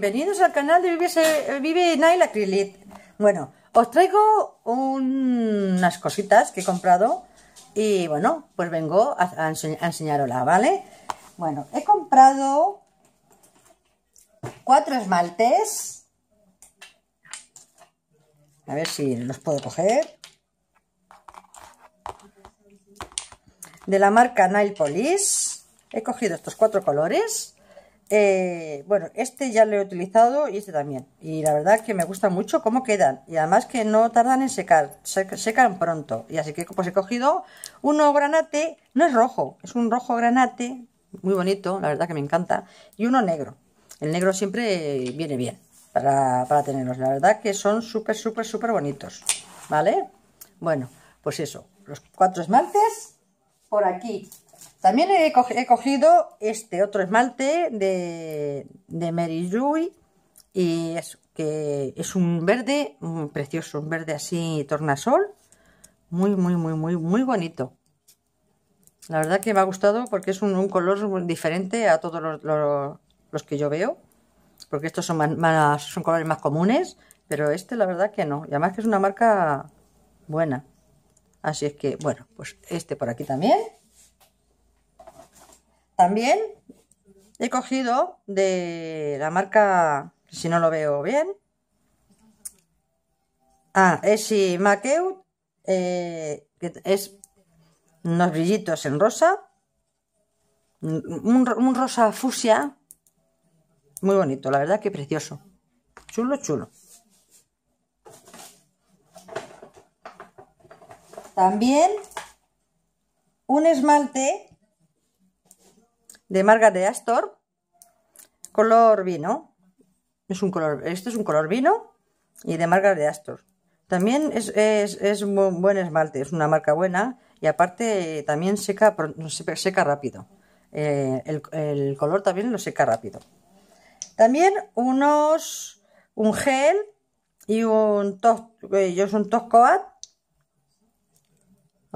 bienvenidos al canal de Vive, Se- Vive Nail Acrylic. Bueno, os traigo unas cositas que he comprado y bueno, pues vengo a, a ense- a enseñarosla, ¿vale? Bueno, he comprado cuatro esmaltes. A ver si los puedo coger. De la marca Nail Police. He cogido estos cuatro colores. Eh, bueno, este ya lo he utilizado y este también. Y la verdad que me gusta mucho cómo quedan. Y además que no tardan en secar, se- secan pronto. Y así que pues he cogido uno granate, no es rojo, es un rojo granate, muy bonito, la verdad que me encanta. Y uno negro. El negro siempre viene bien para, para tenerlos. La verdad que son súper, súper, súper bonitos. ¿Vale? Bueno, pues eso. Los cuatro esmaltes por aquí. También he, co- he cogido este otro esmalte de, de Mary Joy y es que es un verde mm, precioso, un verde así tornasol, muy, muy, muy, muy, muy bonito. La verdad que me ha gustado porque es un, color diferente a todos los, los- que yo veo, porque estos son, más- son colores más comunes, pero este la verdad que no, y además que es una marca buena. Así es que, bueno, pues este por aquí también. También he cogido de la marca, si no lo veo bien, ah, Esi Makeu, eh, que es unos brillitos en rosa, un, un rosa fucsia, muy bonito, la verdad que precioso, chulo, chulo. También un esmalte de Margaret Astor, color vino. Es un color, este es un color vino y de Margaret Astor. También es, es, un buen esmalte, es una marca buena y aparte también seca, seca rápido. Eh, el, color también lo seca rápido. También unos, un gel y un tos, eh, yo un tos coat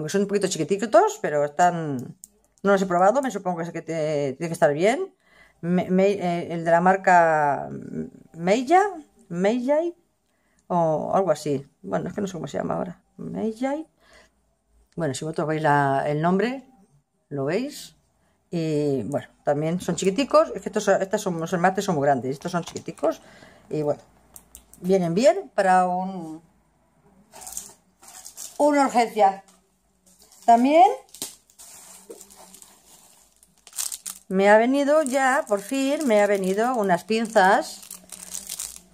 aunque son un poquito chiquititos, pero están... No los he probado, me supongo que, que te- tiene que estar bien. Eh, el de la marca Meija, Meijai, o algo así. Bueno, es que no sé cómo se llama ahora. Meijai. Bueno, si vosotros veis el nombre, lo veis. Y bueno, también son chiquiticos. Es que estos, estos son, los esmaltes son muy grandes. Estos son chiquiticos. Y bueno, vienen bien para un, una urgencia. También me ha venido ya, por fin, me ha venido unas pinzas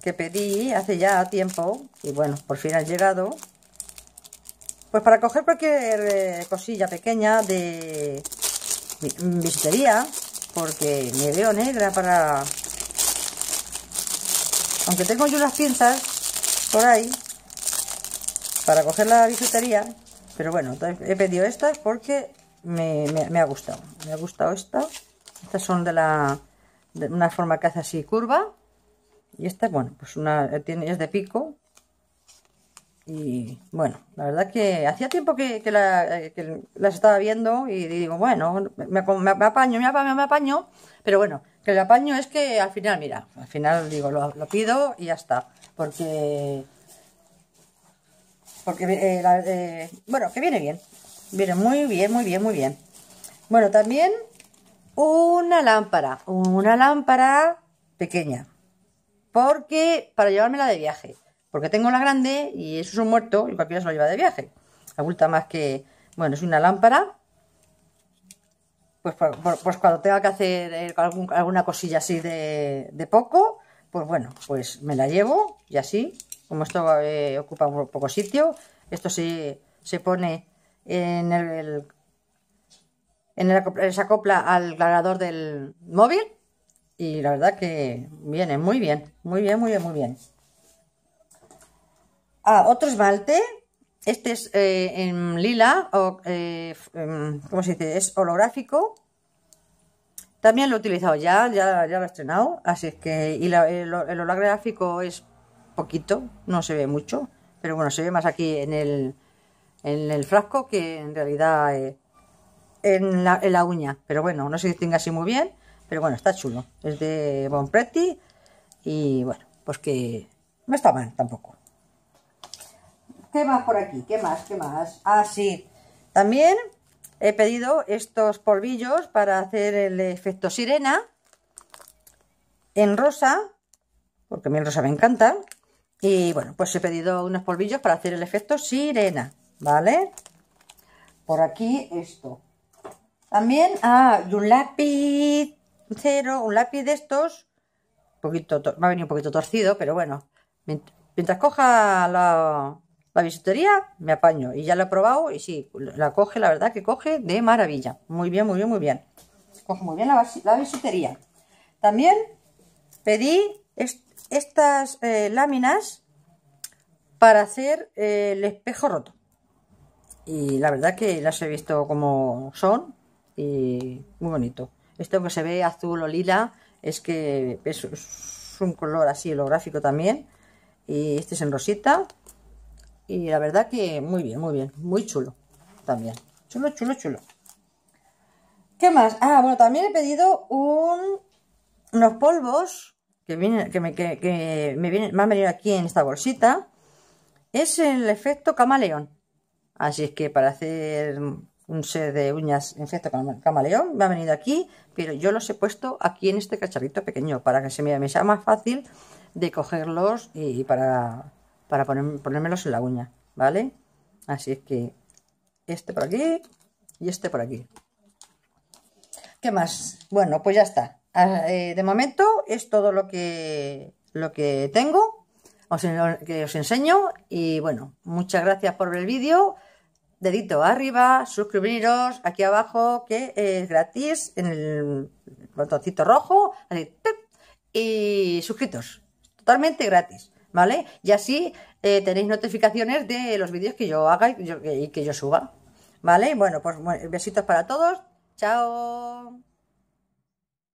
que pedí hace ya tiempo y bueno, por fin han llegado. Pues para coger cualquier eh, cosilla pequeña de bisutería, porque me veo negra para... Aunque tengo yo unas pinzas por ahí para coger la bisutería, pero bueno, he pedido estas porque me, me- me ha gustado. Me ha gustado esta. Estas son de la de una forma que hace así curva. Y esta, bueno, pues una tiene, es de pico. Y bueno, la verdad que hacía tiempo que, la- eh, que las estaba viendo y digo, bueno, me, me- apaño, me apaño, me apaño. Pero bueno, que el apaño es que al final, mira, al final digo, lo, pido y ya está. Porque porque eh, eh, bueno, que viene bien. Viene muy bien, muy bien, muy bien. Bueno, también una lámpara, una lámpara pequeña. Porque para llevármela de viaje. Porque tengo la grande y eso es un muerto y cualquiera se lo lleva de viaje. Abulta más que, bueno, es una lámpara. Pues, por- pues cuando tenga que hacer eh, alguna cosilla así de, de poco, pues bueno, pues me la llevo y así, como esto eh, ocupa un poco sitio, esto se, se pone en el, en el se acopla al cargador del móvil y la verdad que viene muy bien, muy bien, muy bien, muy bien. Ah, otro esmalte. Este es eh, en lila, o, eh, em, ¿cómo se dice? Es holográfico. También lo he utilizado ya, ya, ya lo he estrenado. Así es que, y el holográfico es poquito, no se ve mucho, pero bueno, se ve más aquí en el, en el frasco que en realidad eh, en, la, uña. Pero bueno, no se distingue así muy bien, pero bueno, está chulo. Es de Bon Preti Y bueno, pues que no está mal tampoco. ¿Qué más por aquí? ¿Qué más? ¿Qué más? Ah, sí. También he pedido estos polvillos para hacer el efecto sirena en rosa, porque a mí el rosa me encanta. Y bueno, pues he pedido unos polvillos para hacer el efecto sirena, ¿vale? Por aquí esto. También, ah, y un lápiz cero, un lápiz de estos, poquito, me ha venido un poquito torcido, pero bueno, mientras coja la, la bisutería, me apaño. Y ya lo he probado y sí, la coge, la verdad que coge de maravilla. Muy bien, muy bien, muy bien. Coge muy bien la, bisutería. También pedí estas eh, láminas para hacer eh, el espejo roto. Y la verdad que las he visto como son y muy bonito. Esto que se ve azul o lila es que es, un color así holográfico también. Y este es en rosita. Y la verdad que muy bien, muy bien. Muy chulo también. Chulo, chulo, chulo. ¿Qué más? Ah, bueno, también he pedido un, unos polvos que, vienen, que, me, que, me, vienen, me han venido aquí en esta bolsita. Es el efecto camaleón. Así es que para hacer un set de uñas en efecto camaleón me ha venido aquí, pero yo los he puesto aquí en este cacharrito pequeño para que se me, sea más fácil de cogerlos y para, para ponérmelos en la uña, ¿vale? Así es que este por aquí y este por aquí. ¿Qué más? Bueno, pues ya está. Ah, eh, de momento es todo lo que, lo que tengo, que os enseño. Y bueno, muchas gracias por ver el vídeo. Dedito arriba, suscribiros aquí abajo, que es gratis, en el botoncito rojo, y suscritos, totalmente gratis. ¿vale? Y así eh, tenéis notificaciones de los vídeos que yo haga y, que yo suba, ¿vale? Bueno, pues besitos para todos. Chao.